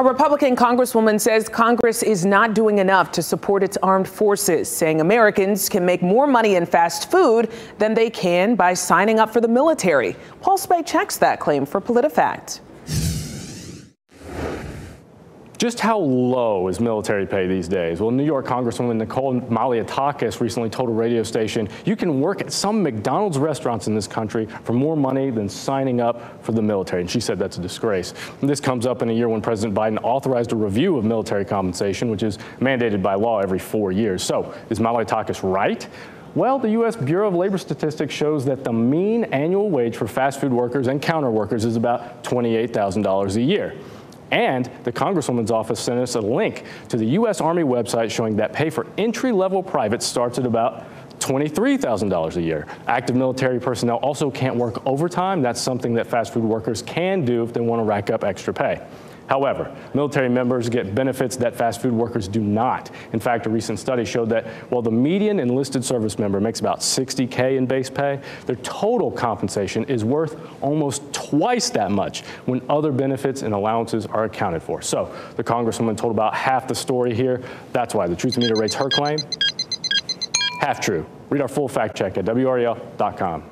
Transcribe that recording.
A Republican congresswoman says Congress is not doing enough to support its armed forces, saying Americans can make more money in fast food than they can by signing up for the military. Paul Specht checks that claim for PolitiFact. Just how low is military pay these days? Well, New York Congresswoman Nicole Malliotakis recently told a radio station, you can work at some McDonald's restaurants in this country for more money than signing up for the military. And she said that's a disgrace. And this comes up in a year when President Biden authorized a review of military compensation, which is mandated by law every four years. So is Malliotakis right? Well, the U.S. Bureau of Labor Statistics shows that the mean annual wage for fast food workers and counter workers is about $28,000 a year. And the Congresswoman's office sent us a link to the U.S. Army website showing that pay for entry level privates starts at about $23,000 a year. Active military personnel also can't work overtime. That's something that fast food workers can do if they want to rack up extra pay. However, military members get benefits that fast food workers do not. In fact, a recent study showed that while the median enlisted service member makes about 60K in base pay, their total compensation is worth almost twice that much when other benefits and allowances are accounted for. So the Congresswoman told about half the story here. That's why the Truth Meter rates her claim half true. Read our full fact check at WRAL.com.